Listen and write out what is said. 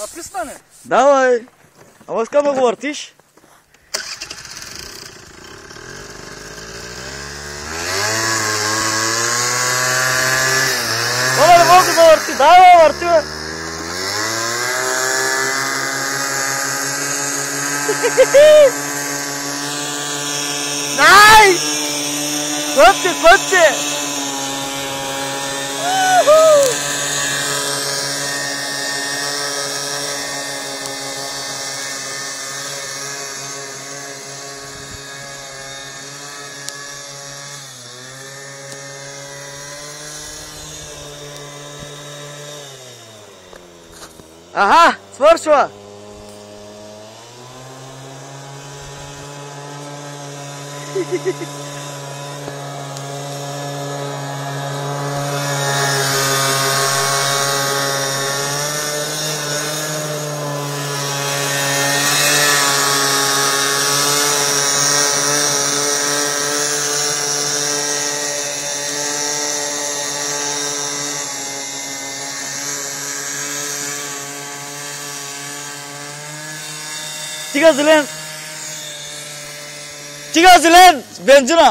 Написане. Давай. Ама искам да го въртиш. Оля, не мога да върти. Давай, върти, бе. Най! Клъпче, клъпче! Aha, Svarsva! Hehehehe ঠিক আছে লেন। ঠিক আছে লেন। বেঞ্জুনা